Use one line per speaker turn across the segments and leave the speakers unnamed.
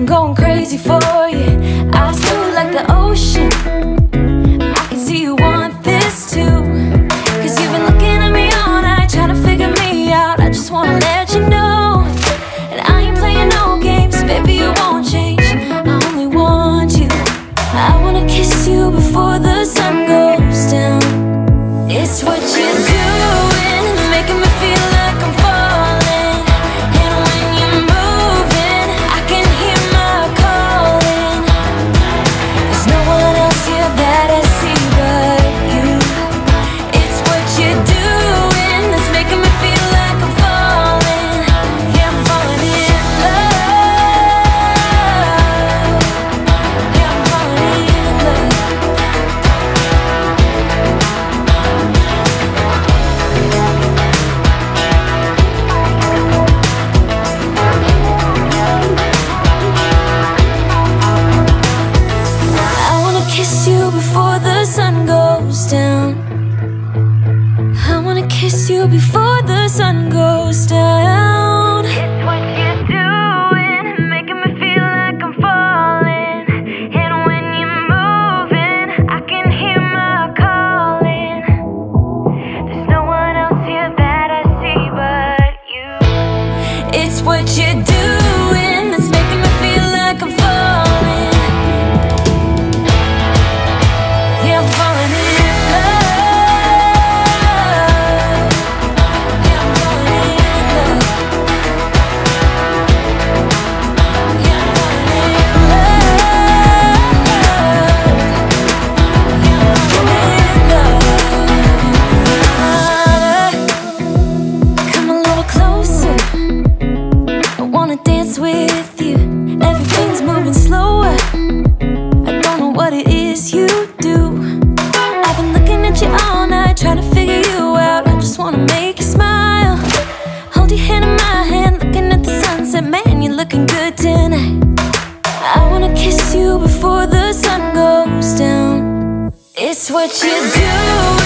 I'm going crazy for you. I still like the ocean. I can see you want this too. Cause you've been looking at me all night Trying to figure me out. I just wanna let you know And I ain't playing no games. Baby, you won't change. I only want you. I wanna kiss you before the sun goes down. It's what you do. you before the sun goes down. what you do.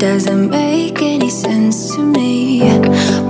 doesn't make any sense to me.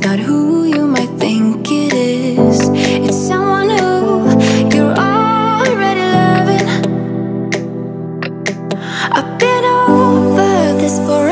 It's not who you might think it is. It's someone who you're already loving. I've been over this forever.